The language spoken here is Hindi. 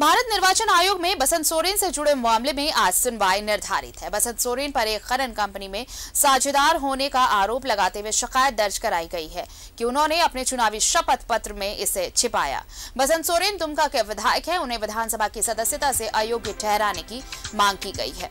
भारत निर्वाचन आयोग में बसंत सोरेन से जुड़े मामले में आज सुनवाई निर्धारित है। बसंत सोरेन पर एक खनन कंपनी में साझेदार होने का आरोप लगाते हुए शिकायत दर्ज कराई गई है कि उन्होंने अपने चुनावी शपथ पत्र में इसे छिपाया। बसंत सोरेन दुमका के विधायक है। उन्हें विधानसभा की सदस्यता से अयोग्य ठहराने की मांग की गई है।